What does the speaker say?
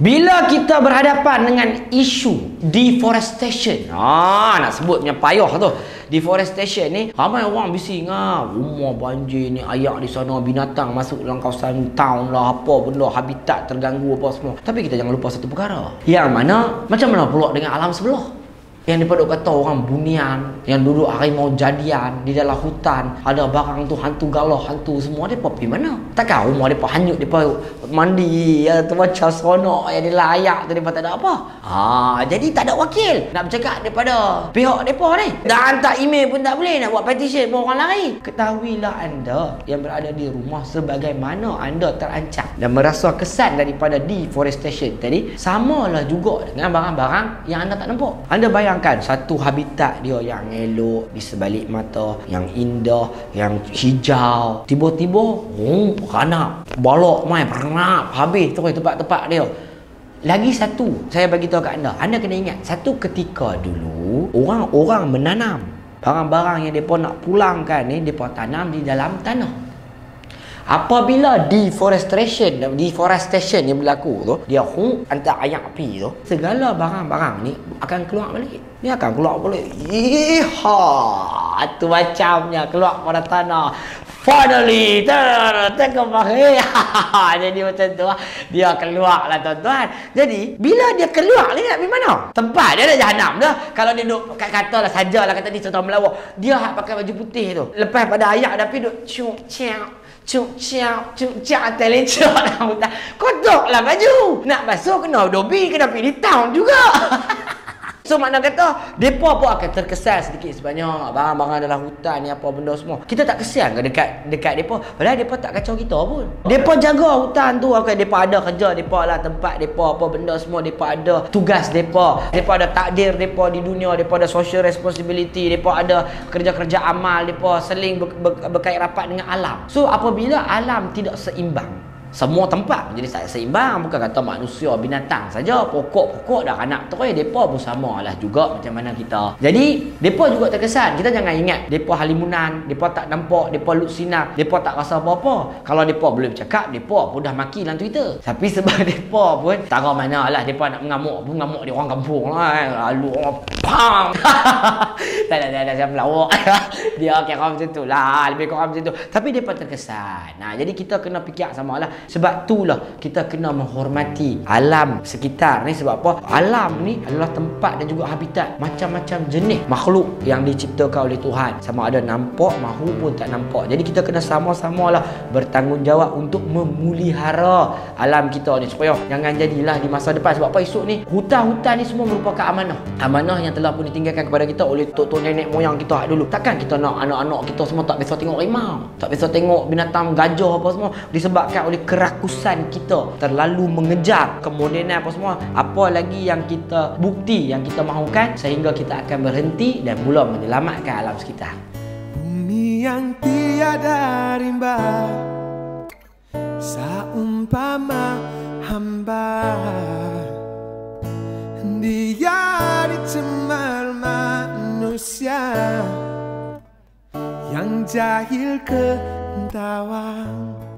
Bila kita berhadapan dengan isu deforestation. Ah, nak sebut punya payah tu. Deforestation ni ramai orang bising ah, rumah banjir ni, ayak di sana, binatang masuk dalam kawasan town lah, apa benda habitat terganggu apa semua. Tapi kita jangan lupa satu perkara. Yang mana macam mana pula dengan alam sebelah? Yang daripada kata orang bunian yang duduk harimau jadian di dalam hutan ada barang tu hantu galah hantu semua dia pergi mana? Takkan rumah dia hanyut dia mandi ya tu macam seronok yang dia layak tu dia tak ada apa. Ha jadi tak ada wakil. Nak bercakap daripada pihak depa ni. Dah hantar email pun tak boleh nak buat petition pun orang lari. Ketahuilah anda yang berada di rumah sebagaimana anda terancam dan merasa kesan daripada deforestation tadi samalah juga dengan barang-barang yang anda tak nampak. Anda bayar bayangkan satu habitat dia yang elok di sebalik mata, yang indah, yang hijau. Tiba-tiba, oh, beranak. Balok mai beranak. Habis tu tempat-tempat dia. Lagi satu, saya bagi tahu kat anda. Anda kena ingat, satu ketika dulu, orang-orang menanam barang-barang yang mereka nak pulangkan ni, mereka tanam di dalam tanah. Apabila deforestation deforestation yang berlaku tu, dia hu antar ayak api tu, segala barang-barang ni akan keluar balik. Ni akan keluar balik. Iha, tu macamnya keluar pada tanah. Finally, terkembang. Jadi macam tu lah. Dia keluar lah tuan-tuan. Jadi, bila dia keluar ni nak pergi mana? Tempat dia ada jahanam dah. Kalau dia duduk kat kata lah sajalah kata ni contoh melawak. Dia pakai baju putih tu. Lepas pada ayak dah pergi duduk cuk ciao Cuk ciao, cuk ciao telecok lah hutan. Kotaklah baju. Nak basuh kena dobi, kena pergi di town juga. So makna kata depa pun akan terkesan sedikit sebanyak barang-barang dalam hutan ni apa benda semua. Kita tak kesian ke dekat dekat depa? Padahal depa tak kacau kita pun. Depa jaga hutan tu okay, depa ada kerja depa lah tempat depa apa benda semua depa ada tugas depa. Depa ada takdir depa di dunia, depa ada social responsibility, depa ada kerja-kerja amal, depa seling ber, ber, berkait rapat dengan alam. So apabila alam tidak seimbang, semua tempat. Menjadi tak seimbang bukan kata manusia binatang saja. Pokok-pokok dah anak terus depa pun samalah juga macam mana kita. Jadi depa juga terkesan. Kita jangan ingat depa halimunan depa tak nampak depa lut sinar depa tak rasa apa-apa. Kalau depa boleh bercakap depa pun dah maki dalam Twitter. Tapi sebab depa pun tak tahu manalah depa nak mengamuk pun mengamuk di orang kampung lah eh. lalu orang pam tak ada tak ada saya melawak. Dia kira macam tu lah lebih kurang macam tu. Tapi depa terkesan. Nah jadi kita kena fikir sama lah sebab itulah kita kena menghormati alam sekitar ni sebab apa? Alam ni adalah tempat dan juga habitat macam-macam jenis makhluk yang diciptakan oleh Tuhan. Sama ada nampak maupun tak nampak. Jadi kita kena sama-samalah bertanggungjawab untuk memulihara alam kita ni supaya jangan jadilah di masa depan sebab apa esok ni hutan-hutan ni semua merupakan amanah. Amanah yang telah pun ditinggalkan kepada kita oleh tok-tok nenek moyang kita dulu. Takkan kita nak anak-anak kita semua tak biasa tengok rimau, tak biasa tengok binatang gajah apa semua disebabkan oleh kerakusan kita. Terlalu mengejar kemodenan apa semua. Apa lagi yang kita bukti yang kita mahukan sehingga kita akan berhenti dan mula menyelamatkan alam sekitar. Bumi yang tiada rimba saumpama hamba. Dia dicemar manusia yang jahil kentawang